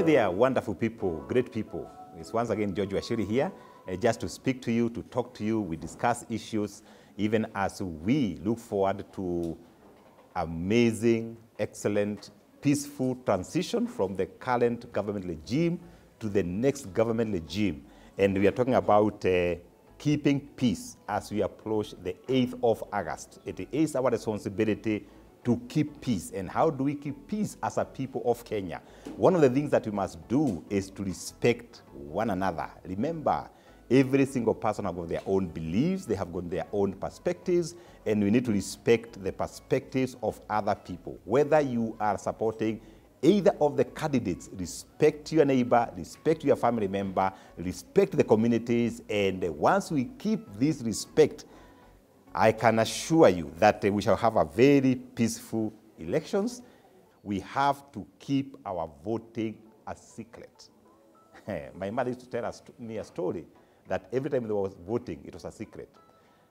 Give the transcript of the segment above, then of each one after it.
Hi there, wonderful people, great people. It's once again George Wachiuri here, uh, just to speak to you, to talk to you. We discuss issues, even as we look forward to amazing, excellent, peaceful transition from the current government regime to the next government regime. And we are talking about uh, keeping peace as we approach the 8th of August. It is our responsibility to keep peace. And how do we keep peace as a people of Kenya? One of the things that we must do is to respect one another. Remember, every single person have got their own beliefs, they have got their own perspectives, and we need to respect the perspectives of other people. Whether you are supporting either of the candidates, respect your neighbor, respect your family member, respect the communities, and once we keep this respect, I can assure you that uh, we shall have a very peaceful elections. We have to keep our voting a secret. My mother used to tell us, me a story that every time there was voting, it was a secret.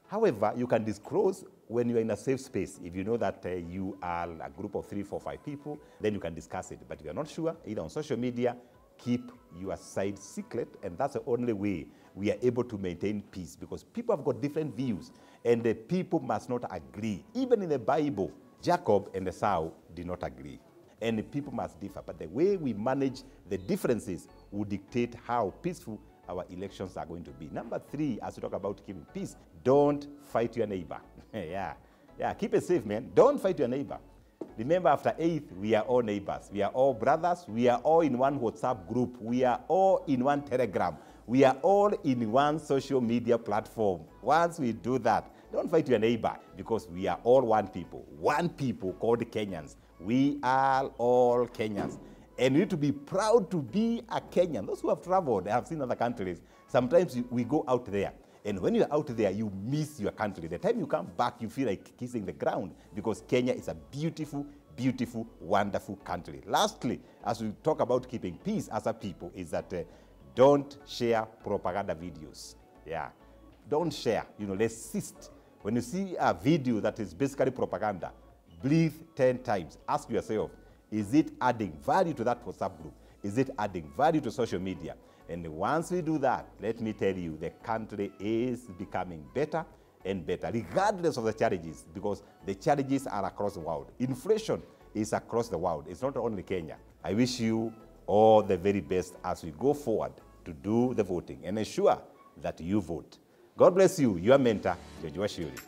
However, you can disclose when you are in a safe space. If you know that uh, you are a group of three, four, five people, then you can discuss it. But if you're not sure, either on social media, keep your side secret, and that's the only way we are able to maintain peace because people have got different views, and the people must not agree. Even in the Bible, Jacob and Esau did not agree, and the people must differ. But the way we manage the differences will dictate how peaceful our elections are going to be. Number three, as we talk about keeping peace, don't fight your neighbor. yeah, yeah, keep it safe, man. Don't fight your neighbor. Remember, after eighth, we are all neighbors. We are all brothers. We are all in one WhatsApp group. We are all in one Telegram. We are all in one social media platform. Once we do that, don't fight your neighbor because we are all one people. One people called Kenyans. We are all Kenyans. And we need to be proud to be a Kenyan. Those who have traveled, have seen other countries. Sometimes we go out there. And when you're out there, you miss your country. The time you come back, you feel like kissing the ground because Kenya is a beautiful, beautiful, wonderful country. Lastly, as we talk about keeping peace as a people, is that uh, don't share propaganda videos. Yeah. Don't share. You know, resist. When you see a video that is basically propaganda, breathe 10 times. Ask yourself, is it adding value to that WhatsApp group? Is it adding value to social media? And once we do that, let me tell you, the country is becoming better and better, regardless of the challenges, because the challenges are across the world. Inflation is across the world. It's not only Kenya. I wish you all the very best as we go forward to do the voting and ensure that you vote. God bless you, your mentor, George Wachiuri.